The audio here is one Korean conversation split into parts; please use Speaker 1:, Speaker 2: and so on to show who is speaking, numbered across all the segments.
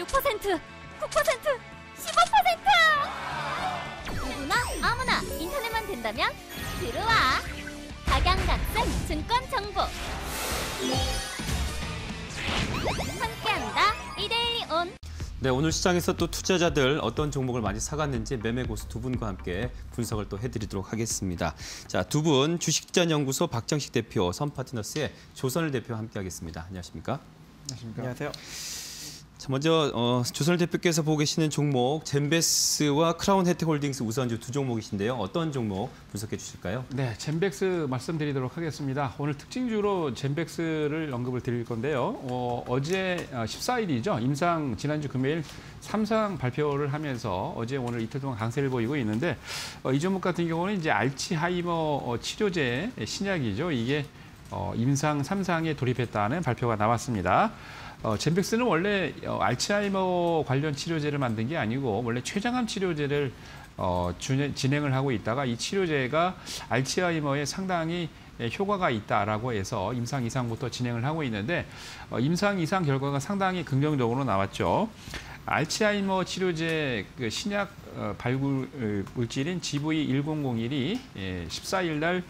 Speaker 1: 6%, 9%, 15%! 누구나 아무나 인터넷만 된다면 들어와! 각양각색 증권 정보 함께한다 이데일리 온
Speaker 2: 네, 오늘 시장에서 또 투자자들 어떤 종목을 많이 사갔는지 매매 고수 두 분과 함께 분석을 또 해드리도록 하겠습니다. 자, 두 분 주식전연구소 박정식 대표, 선파트너스의 조선을 대표 함께하겠습니다. 안녕하십니까?
Speaker 3: 안녕하세요.
Speaker 2: 자, 먼저 어, 조선을 대표께서 보고 계시는 종목 젠베스와 크라운 혜택홀딩스 우선주 두 종목이신데요. 어떤 종목 분석해 주실까요?
Speaker 3: 네, 젠백스 말씀드리도록 하겠습니다. 오늘 특징주로 젠백스를 언급을 드릴 건데요. 어, 어제 14일이죠. 임상 지난주 금요일 삼상 발표를 하면서 어제 오늘 이틀 동안 강세를 보이고 있는데 어, 이 종목 같은 경우는 이제 알츠하이머 어, 치료제 신약이죠. 이게 어, 임상 삼상에 돌입했다는 발표가 나왔습니다. 어, 젠백스는 원래 어, 알츠하이머 관련 치료제를 만든 게 아니고 원래 췌장암 치료제를 어, 주- 진행을 하고 있다가 이 치료제가 알츠하이머에 상당히 예, 효과가 있다라고 해서 임상 이상부터 진행을 하고 있는데 어, 임상 이상 결과가 상당히 긍정적으로 나왔죠. 알츠하이머 치료제 그 신약 어, 발굴 어, 물질인 GV1001이 예, 14일 날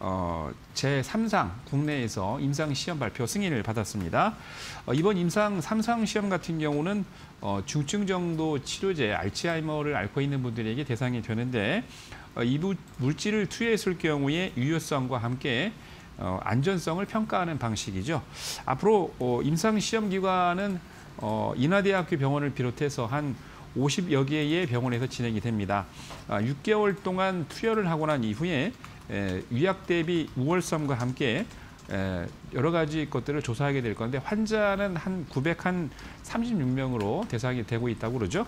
Speaker 3: 어, 제3상 국내에서 임상 시험 발표 승인을 받았습니다. 어, 이번 임상 3상 시험 같은 경우는 어, 중증 정도 치료제 알츠하이머를 앓고 있는 분들에게 대상이 되는데 어, 이 물- 물질을 투여했을 경우에 유효성과 함께 어, 안전성을 평가하는 방식이죠. 앞으로 어, 임상 시험 기관은 어, 인하대학교 병원을 비롯해서 한 50여 개의 병원에서 진행이 됩니다. 아, 6개월 동안 투여를 하고 난 이후에 에, 위약 대비 우월성과 함께 에, 여러 가지 것들을 조사하게 될 건데 환자는 한 936명으로 대상이 되고 있다고 그러죠.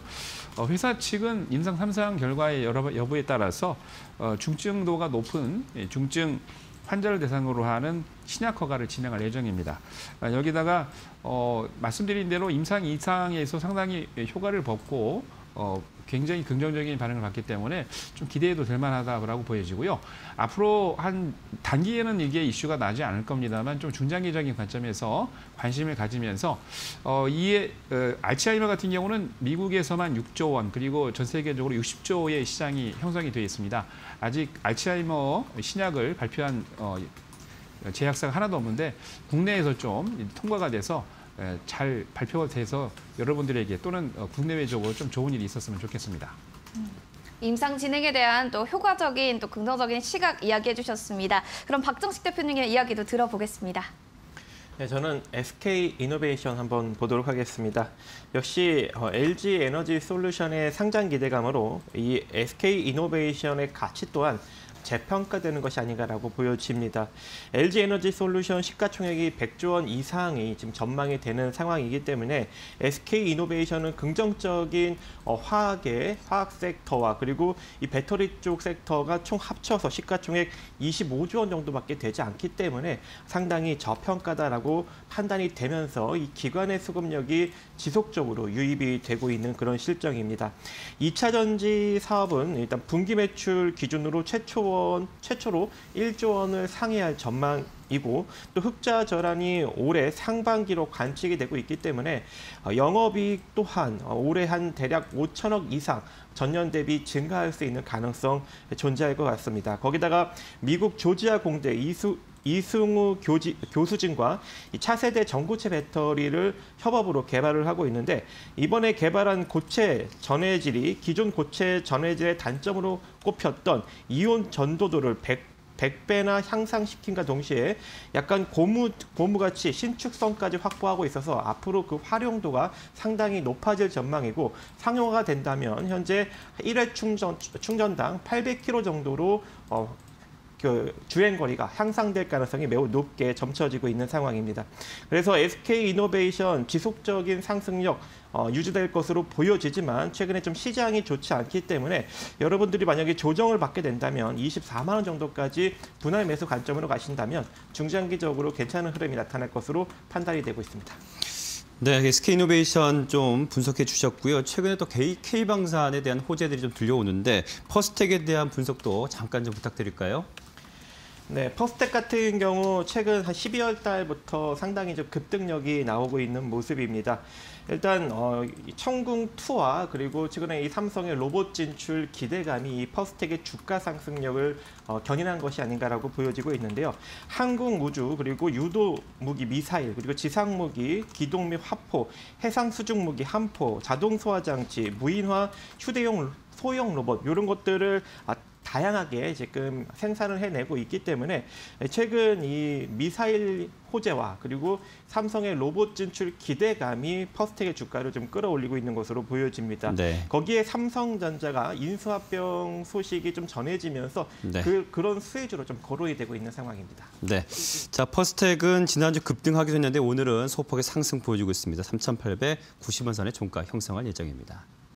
Speaker 3: 어, 회사 측은 임상 3상 결과의 여부에 따라서 어, 중증도가 높은 예, 중증 환자를 대상으로 하는 신약 허가를 진행할 예정입니다. 아, 여기다가 어, 말씀드린 대로 임상 이상에서 상당히 효과를 벗고 어, 굉장히 긍정적인 반응을 받기 때문에 좀 기대해도 될 만하다고 보여지고요. 앞으로 한 단기에는 이게 이슈가 나지 않을 겁니다만 좀 중장기적인 관점에서 관심을 가지면서 어, 이에 어, 알츠하이머 같은 경우는 미국에서만 6조 원 그리고 전 세계적으로 60조의 시장이 형성이 되어 있습니다. 아직 알츠하이머 신약을 발표한 어, 제약사가 하나도 없는데 국내에서 좀 통과가 돼서 에, 잘 발표가 돼서 여러분들에게 또는 어, 국내외적으로 좀 좋은 일이 있었으면 좋겠습니다.
Speaker 4: 임상 진행에 대한 또 효과적인 또 긍정적인 시각 이야기해 주셨습니다. 그럼 박정식 대표님의 이야기도 들어보겠습니다.
Speaker 5: 네, 저는 SK 이노베이션 한번 보도록 하겠습니다. 역시 어, LG 에너지 솔루션의 상장 기대감으로 이 SK 이노베이션의 가치 또한 재평가되는 것이 아닌가라고 보여집니다. LG 에너지 솔루션 시가총액이 100조 원 이상이 지금 전망이 되는 상황이기 때문에 SK 이노베이션은 긍정적인 어, 화학의 화학 섹터와 그리고 이 배터리 쪽 섹터가 총 합쳐서 시가총액 25조 원 정도밖에 되지 않기 때문에 상당히 저평가다라고 판단이 되면서 이 기관의 수급력이 지속적으로 유입이 되고 있는 그런 실정입니다. 2차 전지 사업은 일단 분기 매출 기준으로 최초 원, 최초로 1조 원을 상회할 전망이고 또 흑자 절환이 올해 상반기로 관측이 되고 있기 때문에 어, 영업이익 또한 어, 올해 한 대략 5천억 이상 전년 대비 증가할 수 있는 가능성 존재할 것 같습니다. 거기다가 미국 조지아 공대 이수 이승우 교지, 교수진과 이 차세대 전고체 배터리를 협업으로 개발을 하고 있는데 이번에 개발한 고체 전해질이 기존 고체 전해질의 단점으로 꼽혔던 이온 전도도를 100 100배나 향상시킨과 동시에 약간 고무 고무같이 신축성까지 확보하고 있어서 앞으로 그 활용도가 상당히 높아질 전망이고 상용화가 된다면 현재 1회 충전 충전당 800km 정도로 어, 그 주행 거리가 향상될 가능성이 매우 높게 점쳐지고 있는 상황입니다. 그래서 SK 이노베이션 지속적인 상승력 어, 유지될 것으로 보여지지만 최근에 좀 시장이 좋지 않기 때문에 여러분들이 만약에 조정을 받게 된다면 24만 원 정도까지 분할 매수 관점으로 가신다면 중장기적으로 괜찮은 흐름이 나타날 것으로 판단이 되고 있습니다.
Speaker 2: 네, SK이노베이션 좀 분석해 주셨고요. 최근에 또 K, K방산에 대한 호재들이 좀 들려오는데 퍼스텍에 대한 분석도 잠깐 좀 부탁드릴까요?
Speaker 5: 네, 퍼스텍 같은 경우 최근 한 12월 달부터 상당히 좀 급등력이 나오고 있는 모습입니다. 일단 어, 이 청궁 2와 그리고 최근에 이 삼성의 로봇 진출 기대감이 이 퍼스텍의 주가 상승력을 어, 견인한 것이 아닌가라고 보여지고 있는데요. 항공 우주 그리고 유도 무기 미사일 그리고 지상 무기 기동 및 화포 해상 수중 무기 함포 자동 소화 장치 무인화 휴대용 소형 로봇 이런 것들을 아, 다양하게 지금 생산을 해내고 있기 때문에 최근 이 미사일 호재와 그리고 삼성의 로봇 진출 기대감이 퍼스텍의 주가를 좀 끌어올리고 있는 것으로 보여집니다.
Speaker 2: 네.
Speaker 5: 거기에 삼성전자가 인수합병 소식이 좀 전해지면서
Speaker 2: 네.
Speaker 5: 그 그런 수혜주로 좀 거론이 되고 있는 상황입니다.
Speaker 2: 네. 자, 퍼스텍은 지난주 급등하기도 했는데 오늘은 소폭의 상승 보여주고 있습니다. 3,890원 선의 종가 형성할 예정입니다.